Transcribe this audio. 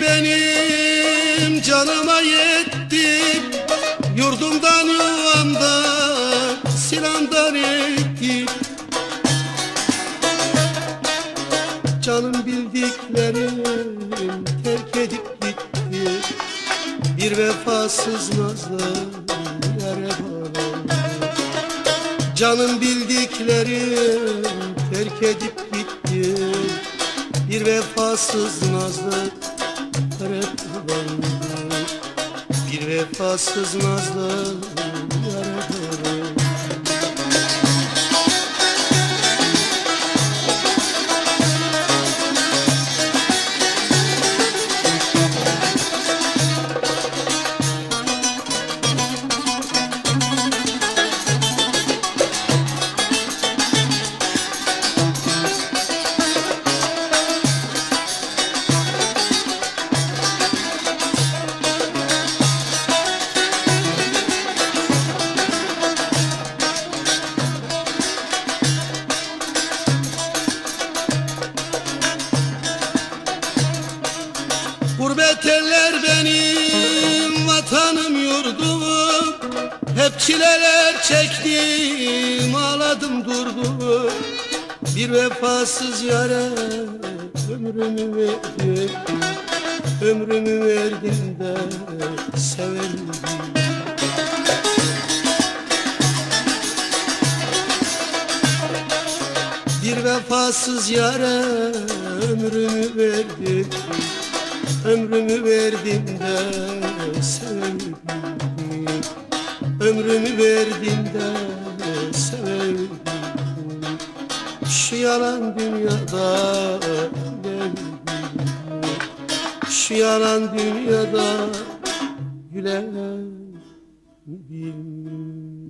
benim canıma yetti. Yurdumdan yuvamdan silamdan etti. Canım bildiklerim terk edip gitti. Bir vefasız nazlı yare bağlandı Canım bildiklerim terk edip gitti Bir vefasız nazlı bağlandı Bir vefasız nazlı Gurbet eller benim vatanım yurdum. Hep çileler çektim ağladım durdum. Bir vefasız yare ömrümü verdim. Ömrümü verdim de severim Bir vefasız yare ömrümü verdim Ömrümü verdim de sevdim. Ömrümü verdim de sevdim. Şu yalan dünyada ben Şu yalan dünyada gülen bildim